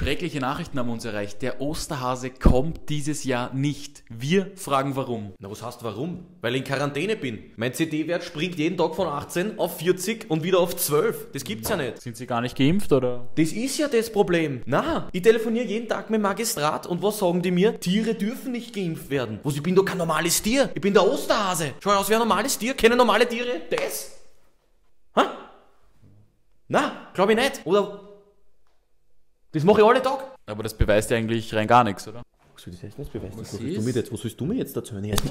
Schreckliche Nachrichten haben uns erreicht. Der Osterhase kommt dieses Jahr nicht. Wir fragen warum. Na, was heißt warum? Weil ich in Quarantäne bin. Mein CD-Wert springt jeden Tag von 18 auf 40 und wieder auf 12. Das gibt's ja nicht. Sind Sie gar nicht geimpft oder? Das ist ja das Problem. Na, ich telefoniere jeden Tag mit dem Magistrat und was sagen die mir? Tiere dürfen nicht geimpft werden. Was, ich bin doch kein normales Tier. Ich bin der Osterhase. Schau aus wie ein normales Tier. Kennen normale Tiere das? Hä? Na, glaube ich nicht. Oder das mache ich alle Tag. Aber das beweist ja eigentlich rein gar nichts, oder? Was soll das heißen? Das beweist Was Was willst ist? du mir jetzt, was willst du mir jetzt erzählen? Jetzt?